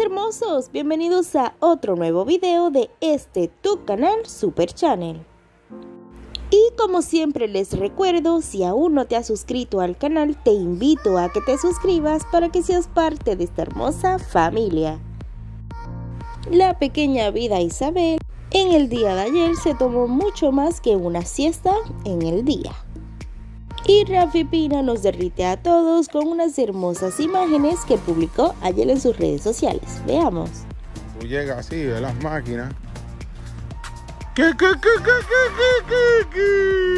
hermosos, bienvenidos a otro nuevo video de este tu canal Super Channel. Y como siempre les recuerdo, si aún no te has suscrito al canal, te invito a que te suscribas para que seas parte de esta hermosa familia. La pequeña vida Isabel en el día de ayer se tomó mucho más que una siesta en el día. Y Rafi Pina nos derrite a todos con unas hermosas imágenes que publicó ayer en sus redes sociales. Veamos. Tú llegas así de las máquinas. ¿Qué, qué, qué, qué, qué, qué, qué,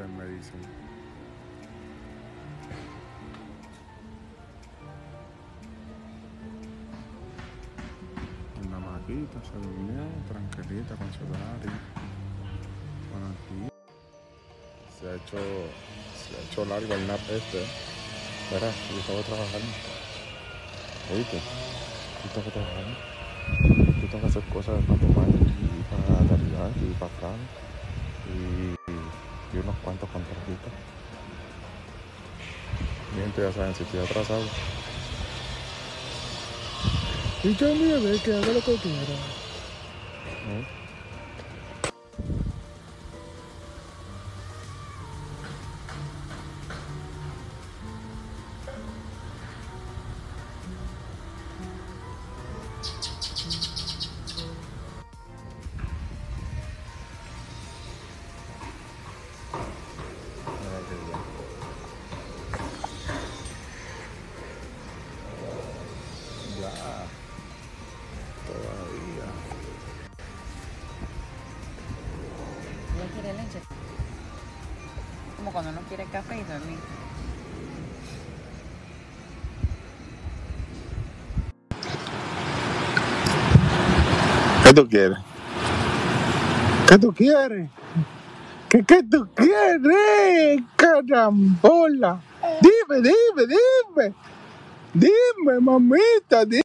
¿Qué ustedes me dicen? Una maquita, se durmió, tranquilita con su. Buenos días. Se ha hecho, se ha hecho largo el nap este. Verá, yo estaba trabajando. Oíste, yo estaba trabajando. Yo tengo que hacer cosas para tomar y para realidad y para Fran. Unos cuantos contratitos. Bien, ya saben, si estoy atrasado. Y yo me ve que haga lo que quiera. ¿Eh? Como cuando uno quiere café y dormir. ¿Qué tú quieres? ¿Qué tú quieres? ¿Qué, qué tú quieres? Carambola. Dime, dime, dime. Dime, mamita, dime.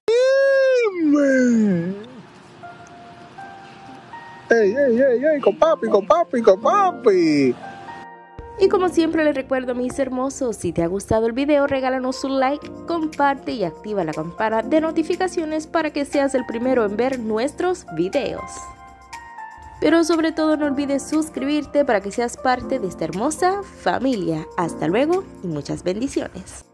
Ey, ey, ey, ey, con papi, con papi, con papi. Y como siempre les recuerdo mis hermosos, si te ha gustado el video regálanos un like, comparte y activa la campana de notificaciones para que seas el primero en ver nuestros videos. Pero sobre todo no olvides suscribirte para que seas parte de esta hermosa familia. Hasta luego y muchas bendiciones.